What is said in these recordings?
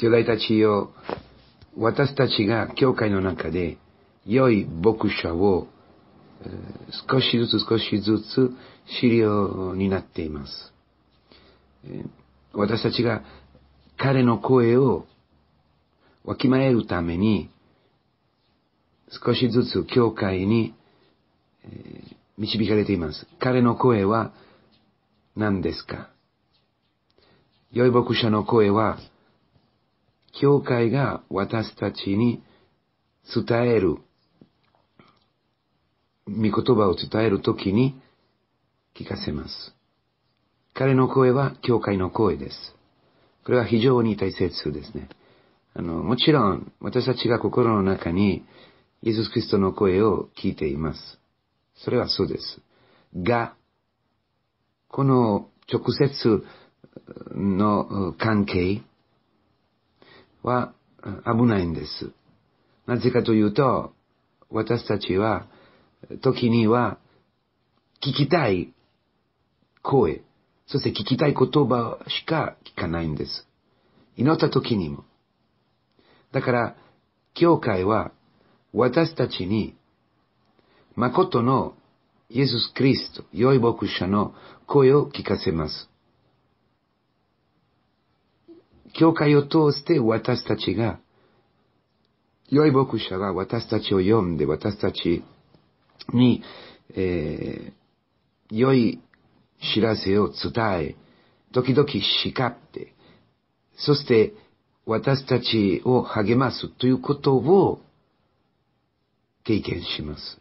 兄弟たちよ、私たちが教会の中で良い牧者を少しずつ少しずつ知るようになっています。私たちが彼の声をわきまえるために少しずつ教会に導かれています。彼の声は何ですか？良い牧者の声は教会が私たちに伝える、御言葉を伝えるときに聞かせます。彼の声は教会の声です。これは非常に大切ですね。あの、もちろん私たちが心の中にイエス・キリストの声を聞いています。それはそうです。が、この直接の関係、は危ないんです。なぜかというと、私たちは、時には、聞きたい声、そして聞きたい言葉しか聞かないんです。祈った時にも。だから、教会は、私たちに、誠のイエス・キリスト、良い牧者の声を聞かせます。教会を通して私たちが、良い牧者が私たちを読んで私たちに、えー、良い知らせを伝え、時々叱って、そして私たちを励ますということを経験します。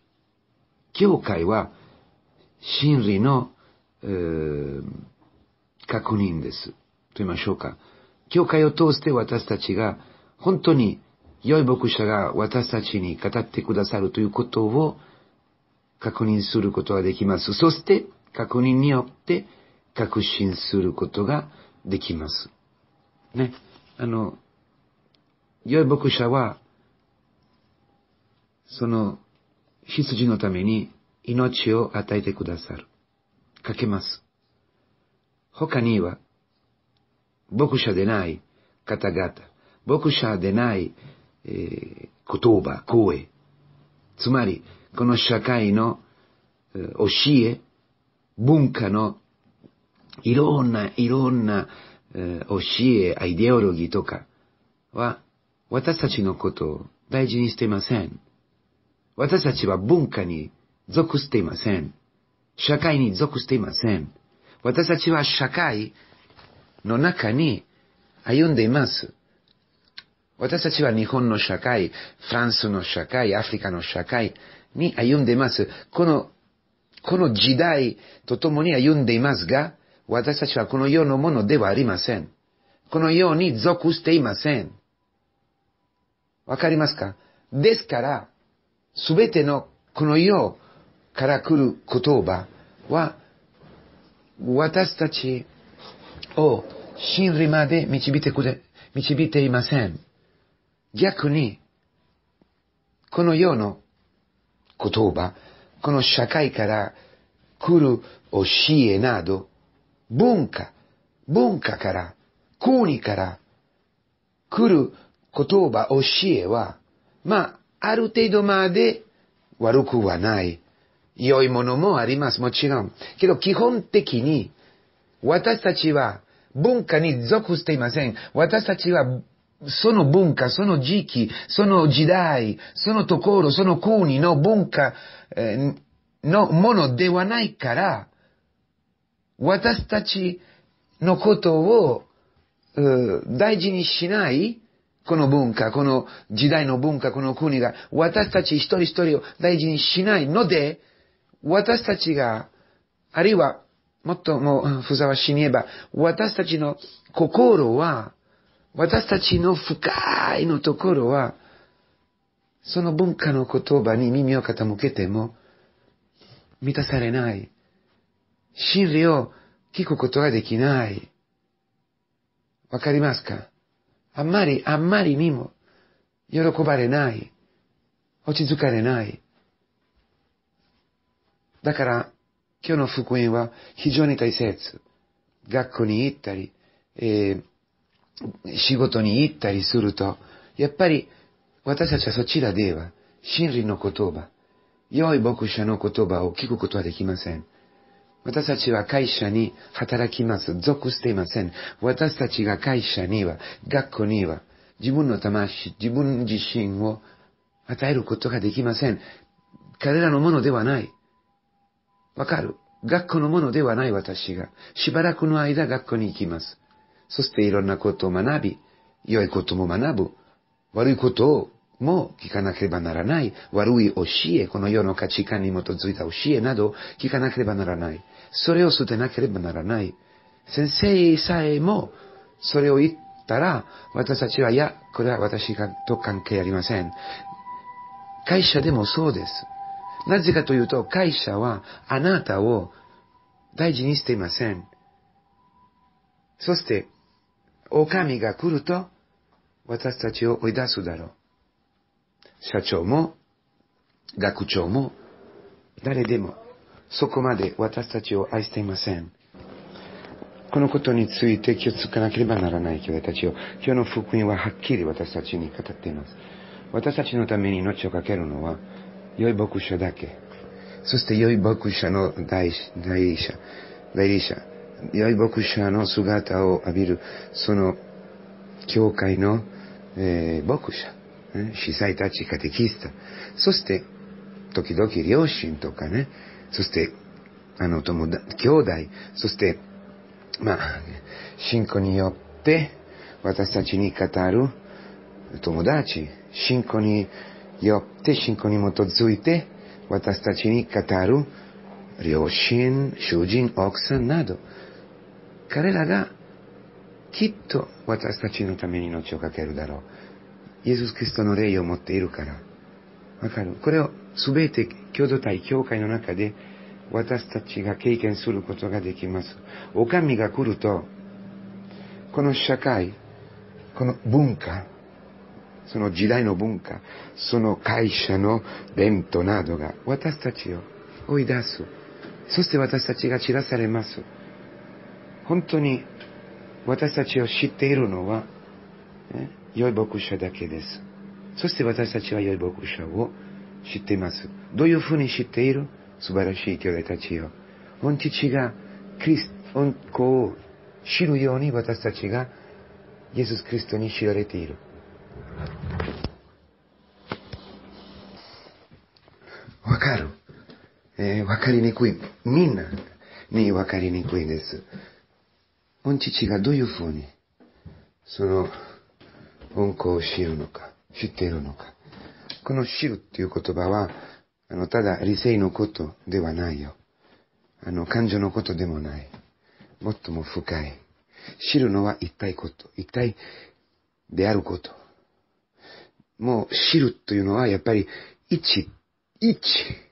教会は真理の、えー、確認です。と言いましょうか。教会を通して私たちが本当に良い牧者が私たちに語ってくださるということを確認することができます。そして確認によって確信することができます。ね。あの、良い牧者は、その羊のために命を与えてくださる。かけます。他には、牧者でない方々、牧者でない、えー、言葉、声、つまり、この社会のえ教え、文化のいろんな、いろんな、えー、教え、アイデオロギーとかは、私たちのことを大事にしていません。私たちは文化に属していません。社会に属していません。私たちは社会の中に歩んでいます。私たちは日本の社会、フランスの社会、アフリカの社会に歩んでいます。この、この時代と共に歩んでいますが、私たちはこの世のものではありません。この世に属していません。わかりますか？ですから、すべてのこの世から来る言葉は、私たちを真理まで導いてくれ、導いていません。逆に、この世の言葉、この社会から来る教えなど、文化、文化から、国から来る言葉、教えは、まあ、ある程度まで悪くはない。良いものもあります。もちろん。けど基本的に、私たちは文化に属していません。私たちはその文化、その時期、その時代、そのところ、その国の文化のものではないから、私たちのことを大事にしない、この文化、この時代の文化、この国が、私たち一人一人を大事にしないので、私たちが、あるいはもっともうふさわしいに言えば、私たちの心は、私たちの深いのところは、その文化の言葉に耳を傾けても、満たされない。真理を聞くことができない。わかりますか？あんまり、あんまりにも、喜ばれない。落ち着かれない。だから、今日の福音は非常に大切。学校に行ったり、えー、仕事に行ったりすると、やっぱり私たちはそちらでは真理の言葉、良い牧者の言葉を聞くことはできません。私たちは会社に働きます。属していません。私たちが会社には、学校には、自分の魂、自分自身を与えることができません。彼らのものではない。わかる？学校のものではない私が、しばらくの間学校に行きます。そしていろんなことを学び、良いことも学ぶ。悪いことをも聞かなければならない。悪い教え、この世の価値観に基づいた教えなど聞かなければならない。それを捨てなければならない。先生さえもそれを言ったら、私たちは、いや、これは私と関係ありません。会社でもそうです。なぜかというと、会社はあなたを大事にしていません。そして、狼が来ると、私たちを追い出すだろう。社長も、学長も、誰でも、そこまで私たちを愛していません。このことについて気をつかなければならない兄弟たちを、今日の福音ははっきり私たちに語っています。私たちのために命をかけるのは、良い牧者だけ。そして良い牧者の代理者、代理者、良い牧者の姿を浴びる、その、教会の、えー、牧者、司祭たち、カテキスタ、そして、時々両親とかね、そして、あの、友達、兄弟、そして、まあ、信仰によって、私たちに語る友達、信仰によって、信仰に基づいて、私たちに語る両親、主人、奥さんなど、彼らがきっと私たちのために命をかけるだろう。イエス・キリストの霊を持っているから。わかる？これをすべて共同体、教会の中で私たちが経験することができます。お上が来ると、この社会、この文化、その時代の文化、その会社の伝統などが私たちを追い出す。そして私たちが散らされます。本当に私たちを知っているのは、ね、良い牧者だけです。そして私たちは良い牧者を知っています。どういうふうに知っている？素晴らしい兄弟たちよ。御父がクリスト、子を知るように私たちがイエス・キリストに知られている。わかる？えー、わかりにくい。みんなにわかりにくいです。御父がどういうふうに、その、恩子を知るのか、知っているのか。この知るっていう言葉は、あの、ただ理性のことではないよ。あの、感情のことでもない。もっとも深い。知るのは一体こと。一体であること。もう知るというのはやっぱり一、一、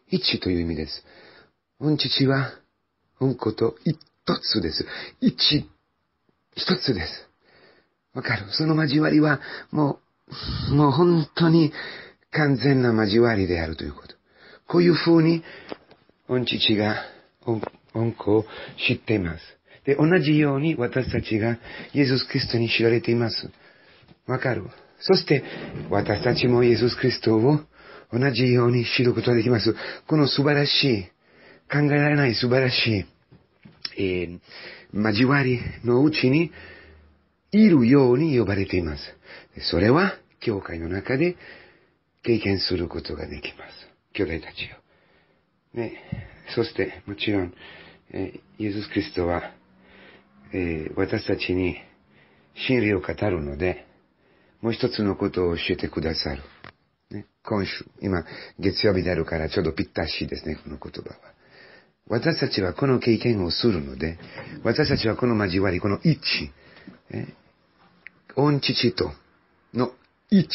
一という意味です。御父は、御子と一つです。一、一つです。わかる？その交わりは、もう、もう本当に完全な交わりであるということ。こういう風に、御父が、御子を知っています。で、同じように私たちがイエス・キリストに知られています。わかる？そして、私たちもイエス・キリストを同じように知ることができます。この素晴らしい、考えられない素晴らしい、えー、交わりのうちにいるように呼ばれています。それは、教会の中で経験することができます。兄弟たちよ。ね、そして、もちろん、えイエス・キリストは、えー、私たちに真理を語るので、もう一つのことを教えてくださる。ね、今週、今、月曜日であるからちょうどぴったしですね、この言葉は。私たちはこの経験をするので、私たちはこの交わり、この一致、え御父との一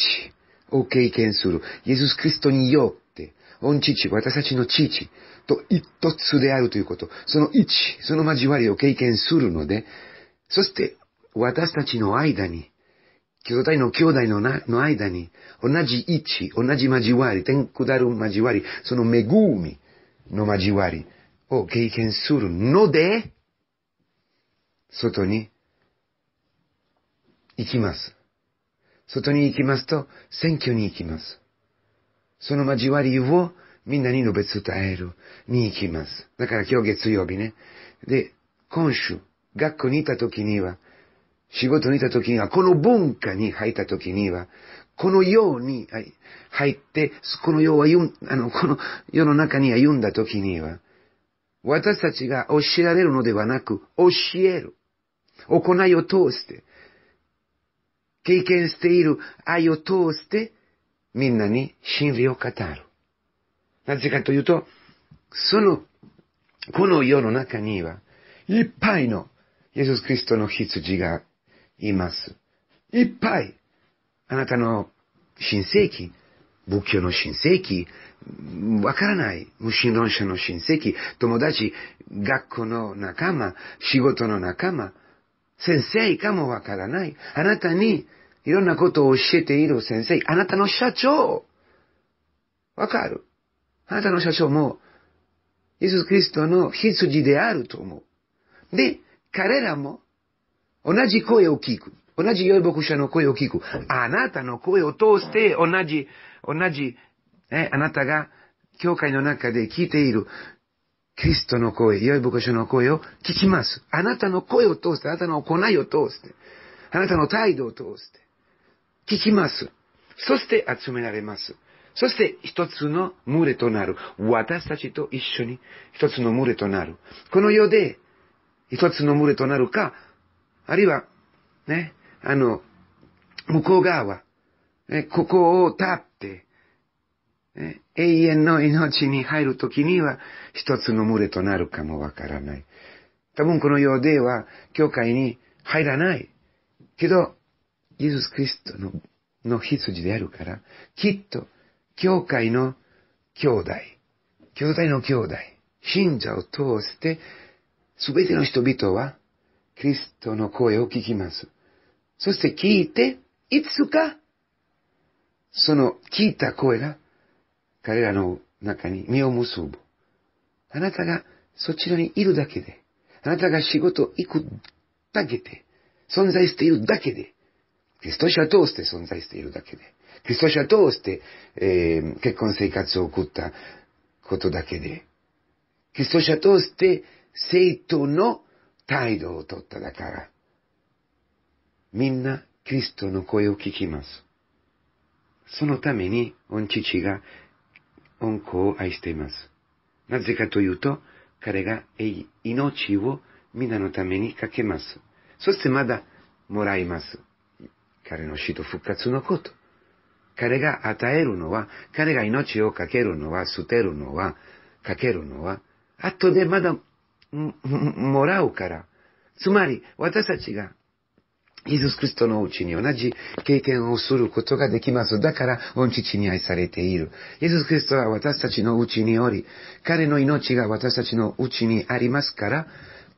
致を経験する。イエス・キリストによって御父、私たちの父と一つであるということ、その一、その交わりを経験するので、そして私たちの間に、兄弟の兄弟のの間に、同じ位置、同じ交わり、天下る交わり、その恵みの交わりを経験するので、外に、行きます。外に行きますと、選挙に行きます。その交わりをみんなに述べ伝えるに行きます。だから今日月曜日ね。で、今週、学校にいた時には、仕事にいた時には、この文化に入った時には、この世に入って、この世はあの、この世の中に歩んだ時には、私たちが教えられるのではなく、教える。行いを通して、経験している愛を通して、みんなに真理を語る。なぜかというと、その、この世の中には、いっぱいのイエス・キリストの羊がいます。いっぱい。あなたの新世紀、仏教の新世紀、わからない。無神論者の親戚、友達、学校の仲間、仕事の仲間、先生かもわからない。あなたにいろんなことを教えている先生、あなたの社長、わかるあなたの社長も、イエス・キリストの羊であると思う。で、彼らも、同じ声を聞く。同じ良い牧者の声を聞く。あなたの声を通して同じ、同じ、え、あなたが教会の中で聞いているキリストの声、良い牧者の声を聞きます。あなたの声を通して、あなたの行いを通して、あなたの態度を通して、聞きます。そして集められます。そして一つの群れとなる。私たちと一緒に一つの群れとなる。この世で一つの群れとなるか、あるいは、ね、あの、向こう側、ね、ここを立って、ね、永遠の命に入るときには一つの群れとなるかもわからない。多分この世では教会に入らない。けど、イエス・キリストのの羊であるから、きっと、教会の兄弟、兄弟の兄弟、信者を通して、すべての人々は、キリストの声を聞きます。そして聞いて、いつか、その聞いた声が、彼らの中に実を結ぶ。あなたがそちらにいるだけで、あなたが仕事行くだけで、存在しているだけで、キリスト者通して存在しているだけで、キリスト者通して、えー、結婚生活を送ったことだけで、キリスト者通して生徒の態度をとっただから、みんなキリストの声を聞きます。そのために、御父が御子を愛しています。なぜかというと、彼が命を皆のためにかけます。そしてまだもらいます。彼の死と復活のこと。彼が与えるのは、彼が命をかけるのは、捨てるのは、かけるのは、後でまだもらうから。つまり、私たちが、イエス・クリストのうちに同じ経験をすることができます。だから、御父に愛されている。イエス・クリストは私たちのうちにおり、彼の命が私たちのうちにありますから、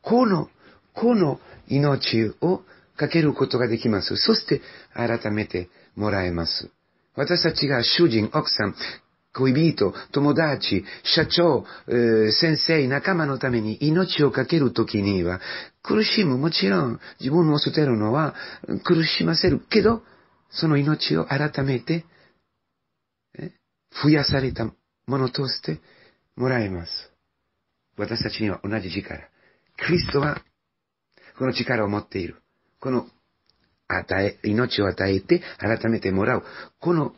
この、この命をかけることができます。そして改めてもらえます。私たちが主人、奥さん、恋人、友達、社長、先生、仲間のために命をかけるときには、苦しむ、もちろん、自分を捨てるのは苦しませるけど、その命を改めて、増やされたものとしてもらえます。私たちには同じ力。クリストは、この力を持っている。この、与え、命を与えて改めてもらう。この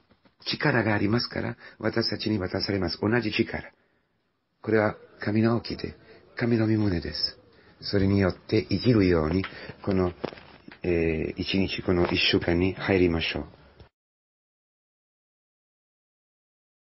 力がありますから、私たちに渡されます。同じ力。これは神の起きて、神の身胸です。それによって生きるように、この、えー、一日、この一週間に入りましょう。